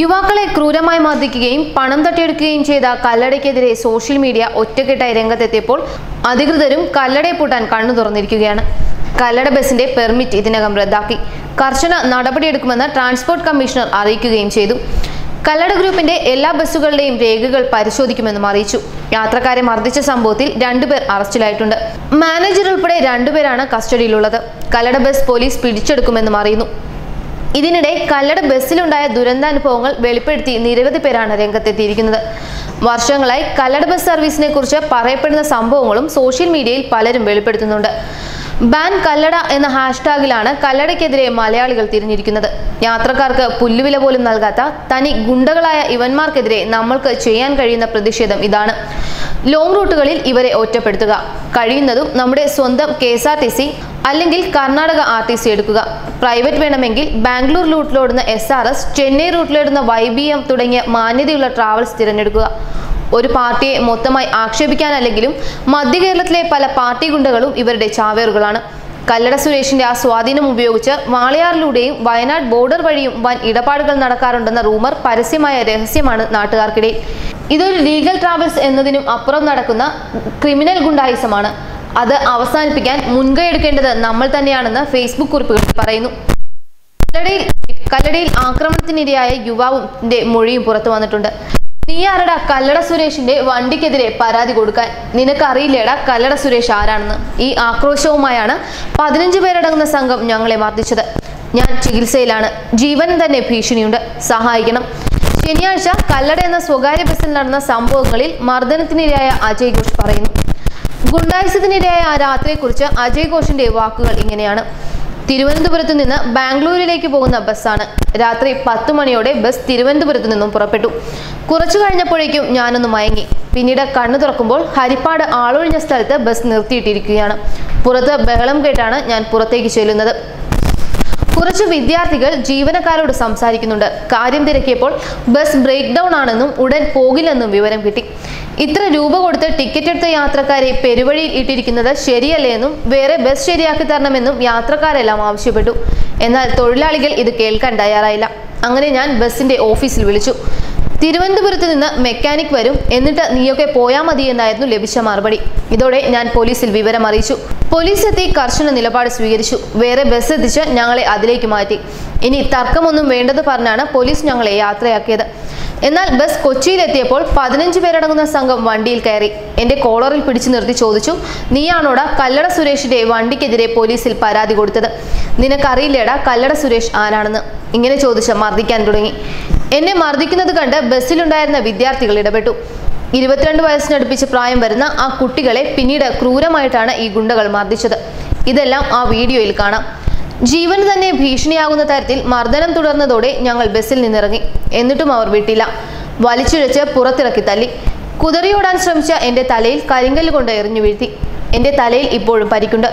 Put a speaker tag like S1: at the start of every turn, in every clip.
S1: യുവാക്കളെ ക്രൂരമായി മർദ്ദിക്കുകയും പണം തട്ടിയെടുക്കുകയും ചെയ്ത കല്ലടയ്ക്കെതിരെ സോഷ്യൽ മീഡിയ ഒറ്റക്കെട്ടായി രംഗത്തെത്തിയപ്പോൾ അധികൃതരും കല്ലടയെ പൂട്ടാൻ കണ്ണു തുറന്നിരിക്കുകയാണ്. കല്ലട ബസിന്റെ പെർമിറ്റ് ഇതിനകം റദ്ദാക്കി. കർശന നടപടിയെടുക്കുമെന്ന് ട്രാൻസ്പോർട്ട് കമ്മീഷണർ അറിയിക്കുകയും ചെയ്തു. കല്ലട ഗ്രൂപ്പിന്റെ എല്ലാ ബസ്സുകളുടെയും രേഖകൾ പരിശോധിക്കുമെന്നും അറിയിച്ചു. യാത്രക്കാരെ മർദ്ദിച്ച സംഭവത്തിൽ രണ്ടുപേർ അറസ്റ്റിലായിട്ടുണ്ട്. മാനേജർ ഉൾപ്പെടെ രണ്ടുപേരാണ് കസ്റ്റഡിയിലുള്ളത്. കല്ലട ബസ് പോലീസ് പിടിച്ചെടുക്കുമെന്നും അറിയുന്നു. ഇതിനിടെ കല്ലട ബസ്സിലുണ്ടായ ദുരന്താനുഭവങ്ങൾ വെളിപ്പെടുത്തി നിരവധി പേരാണ് രംഗത്തെത്തിയിരിക്കുന്നത്. വർഷങ്ങളായി കല്ലട ബസ് സർവീസിനെ കുറിച്ച് പറയപ്പെടുന്ന സംഭവങ്ങളും സോഷ്യൽ മീഡിയയിൽ പലരും വെളിപ്പെടുത്തുന്നുണ്ട്. ബാൻ കല്ലട എന്ന ഹാഷ്ടാഗിലാണ് കല്ലടയ്ക്കെതിരെ മലയാളികൾ തിരിഞ്ഞിരിക്കുന്നത്. യാത്രക്കാർക്ക് പുല്ലുവില പോലും നൽകാത്ത തനി ഗുണ്ടകളായ ഇവന്മാർക്കെതിരെ നമ്മൾക്ക് ചെയ്യാൻ കഴിയുന്ന പ്രതിഷേധം ഇതാണ്. ലോങ് റൂട്ടുകളിൽ ഇവരെ ഒറ്റപ്പെടുത്തുക. കഴിയുന്നതും നമ്മുടെ സ്വന്തം K S R T C അല്ലെങ്കിൽ കർണാടക ആർ ടി സി എടുക്കുക. പ്രൈവറ്റ് വേണമെങ്കിൽ ബാംഗ്ലൂർ റൂട്ടിലോടുന്ന എസ് ആർ എസ് ചെന്നൈ റൂട്ടിലോടുന്ന വൈ ബി എം തുടങ്ങിയ മാന്യതയുള്ള ട്രാവൽസ് തിരഞ്ഞെടുക്കുക. ഒരു പാർട്ടിയെ മൊത്തമായി ആക്ഷേപിക്കാനല്ലെങ്കിലും മധ്യ കേരളത്തിലെ പല പാർട്ടി ഗുണ്ടകളും ഇവരുടെ ചാവേറുകളാണ്. കല്ലട സുരേഷിന്റെ ആ സ്വാധീനം ഉപയോഗിച്ച് വാളയാറിലൂടെയും വയനാട് ബോർഡർ വഴിയും വൻ ഇടപാടുകൾ നടക്കാറുണ്ടെന്ന റൂമർ പരസ്യമായ രഹസ്യമാണ് നാട്ടുകാർക്കിടയിൽ. ഇതൊരു ലീഗൽ ട്രാവൽസ് എന്നതിനും അപ്പുറം നടക്കുന്ന ക്രിമിനൽ ഗുണ്ടായുസമാണ്. അത് അവസാനിപ്പിക്കാൻ മുൻകൈ എടുക്കേണ്ടത് നമ്മൾ തന്നെയാണെന്ന് ഫേസ്ബുക്ക് കുറിപ്പുകളിൽ പറയുന്നു. കല്ലടയിൽ കല്ലടയിൽ ആക്രമണത്തിനിരയായ യുവാവിന്റെ മൊഴിയും പുറത്തു വന്നിട്ടുണ്ട്. നീ ആരടാ കല്ലട സുരേഷിന്റെ വണ്ടിക്കെതിരെ പരാതി കൊടുക്കാൻ? നിനക്കറിയില്ലേടാ കല്ലട സുരേഷ് ആരാണെന്ന്? ഈ ആക്രോശവുമായാണ് പതിനഞ്ച് പേരടങ്ങുന്ന സംഘം ഞങ്ങളെ മർദ്ദിച്ചത് ഞാൻ ചികിത്സയിലാണ്. ജീവൻ തന്നെ ഭീഷണിയുണ്ട്. സഹായിക്കണം. ശനിയാഴ്ച കല്ലട എന്ന സ്വകാര്യ ബസ്സിൽ നടന്ന സംഭവങ്ങളിൽ മർദ്ദനത്തിനിരയായ അജയ് ഘോഷ് പറയുന്നു. ഗുണ്ടായുസത്തിനിരയായ ആ രാത്രിയെക്കുറിച്ച് അജയ് ഘോഷിന്റെ വാക്കുകൾ ഇങ്ങനെയാണ്. തിരുവനന്തപുരത്ത് നിന്ന് ബാംഗ്ലൂരിലേക്ക് പോകുന്ന ബസ്സാണ്. രാത്രി പത്ത് മണിയോടെ ബസ് തിരുവനന്തപുരത്ത് നിന്നും പുറപ്പെട്ടു. കുറച്ചു കഴിഞ്ഞപ്പോഴേക്കും ഞാനൊന്ന് മയങ്ങി. പിന്നീട് കണ്ണു തുറക്കുമ്പോൾ ഹരിപ്പാട് ആളൊഴിഞ്ഞ സ്ഥലത്ത് ബസ് നിർത്തിയിട്ടിരിക്കുകയാണ്. പുറത്ത് ബഹളം കേട്ടാണ് ഞാൻ പുറത്തേക്ക് ചെല്ലുന്നത്. കുറച്ച് വിദ്യാർത്ഥികൾ ജീവനക്കാരോട് സംസാരിക്കുന്നുണ്ട്. കാര്യം തിരക്കിയപ്പോൾ ബസ് ബ്രേക്ക് ഡൗൺ ആണെന്നും ഉടൻ പോകില്ലെന്നും വിവരം കിട്ടി. ഇത്ര രൂപ കൊടുത്ത് ടിക്കറ്റ് എടുത്ത യാത്രക്കാരെ പെരുവഴിയിൽ ഇട്ടിരിക്കുന്നത് ശരിയല്ലേ എന്നും വേറെ ബസ് ശരിയാക്കി തരണമെന്നും യാത്രക്കാരെല്ലാം ആവശ്യപ്പെട്ടു. എന്നാൽ തൊഴിലാളികൾ ഇത് കേൾക്കാൻ തയ്യാറായില്ല. അങ്ങനെ ഞാൻ ബസിന്റെ ഓഫീസിൽ വിളിച്ചു. തിരുവനന്തപുരത്ത് നിന്ന് മെക്കാനിക് വരും. എന്നിട്ട് നീയൊക്കെ പോയാൽ മതി എന്നായിരുന്നു ലഭിച്ച മറുപടി. ഇതോടെ ഞാൻ പോലീസിൽ വിവരം അറിയിച്ചു. പോലീസ് എത്തി കർശന നിലപാട് സ്വീകരിച്ചു. വേറെ ബസ് എത്തിച്ച് ഞങ്ങളെ അതിലേക്ക് മാറ്റി. ഇനി തർക്കമൊന്നും വേണ്ടത് പറഞ്ഞാണ് പോലീസ് ഞങ്ങളെ യാത്രയാക്കിയത്. എന്നാൽ ബസ് കൊച്ചിയിലെത്തിയപ്പോൾ പതിനഞ്ച് പേരടങ്ങുന്ന സംഘം വണ്ടിയിൽ കയറി. എന്റെ കോളറിൽ പിടിച്ചു നിർത്തി ചോദിച്ചു നീയാണോട കല്ലട സുരേഷിന്റെ വണ്ടിക്കെതിരെ പോലീസിൽ പരാതി കൊടുത്തത്? നിനക്കറിയില്ലേടാ കല്ലട സുരേഷ് ആരാണെന്ന്? ഇങ്ങനെ ചോദിച്ച മർദ്ദിക്കാൻ തുടങ്ങി. എന്നെ മർദ്ദിക്കുന്നത് കണ്ട് ബസ്സിലുണ്ടായിരുന്ന വിദ്യാർത്ഥികൾ ഇടപെട്ടു. ഇരുപത്തിരണ്ട് വയസ്സിനടുപ്പിച്ച് പ്രായം വരുന്ന ആ കുട്ടികളെ പിന്നീട് ക്രൂരമായിട്ടാണ് ഈ ഗുണ്ടകൾ മർദ്ദിച്ചത്. ഇതെല്ലാം ആ വീഡിയോയിൽ കാണാം. ജീവന് തന്നെ ഭീഷണിയാകുന്ന തരത്തിൽ മർദ്ദനം തുടർന്നതോടെ ഞങ്ങൾ ബസ്സിൽ നിന്നിറങ്ങി. എന്നിട്ടും അവർ വിട്ടില്ല. വലിച്ചുഴച്ച് പുറത്തിറക്കി തല്ലി കുതിറിയോടാൻ ശ്രമിച്ച എന്റെ തലയിൽ കരിങ്കല്ല് കൊണ്ട് എറിഞ്ഞു വീഴ്ത്തി. എന്റെ തലയിൽ ഇപ്പോഴും പരിക്കുണ്ട്.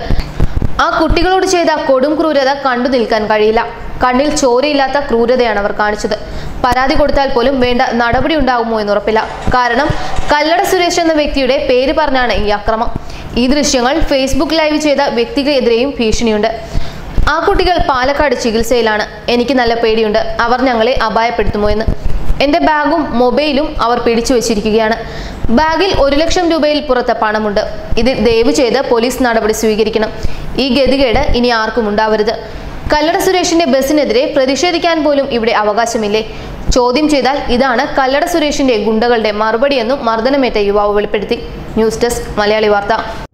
S1: ആ കുട്ടികളോട് ചെയ്ത കൊടും ക്രൂരത കണ്ടു നിൽക്കാൻ കഴിയില്ല. കണ്ണിൽ ചോരയില്ലാത്ത ക്രൂരതയാണ് അവർ കാണിച്ചത്. പരാതി കൊടുത്താൽ പോലും വേണ്ട നടപടി ഉണ്ടാകുമോ എന്ന് ഉറപ്പില്ല കാരണം കല്ലട സുരേഷ് എന്ന വ്യക്തിയുടെ പേര് പറഞ്ഞാണ് ഈ അക്രമം. ഈ ദൃശ്യങ്ങൾ ഫേസ്ബുക്ക് ലൈവ് ചെയ്ത വ്യക്തിക്കെതിരെയും ഭീഷണിയുണ്ട്. ആ കുട്ടികൾ പാലക്കാട് ചികിത്സയിലാണ്. എനിക്ക് നല്ല പേടിയുണ്ട്. അവർ ഞങ്ങളെ അപായപ്പെടുത്തുമോ എന്ന്. എന്റെ ബാഗും മൊബൈലും അവർ പിടിച്ചു വെച്ചിരിക്കുകയാണ്. ബാഗിൽ ഒരു ലക്ഷം രൂപയിൽ പുറത്ത് പണമുണ്ട്. ഇത് ദയവ് ചെയ്ത് പോലീസ് നടപടി സ്വീകരിക്കണം. ഈ ഗതികേട് ഇനി ആർക്കും ഉണ്ടാവരുത്. കല്ലട സുരേഷിന്റെ ബസ്സിനെതിരെ പ്രതിഷേധിക്കാൻ പോലും ഇവിടെ അവകാശമില്ലേ? ചോദ്യം ചെയ്താൽ ഇതാണ് കല്ലട സുരേഷിന്റെ ഗുണ്ടകളുടെ മറുപടിയെന്നും മർദ്ദനമേറ്റ യുവാവ് വെളിപ്പെടുത്തി. ന്യൂസ് ഡെസ്ക് മലയാളി വാർത്ത.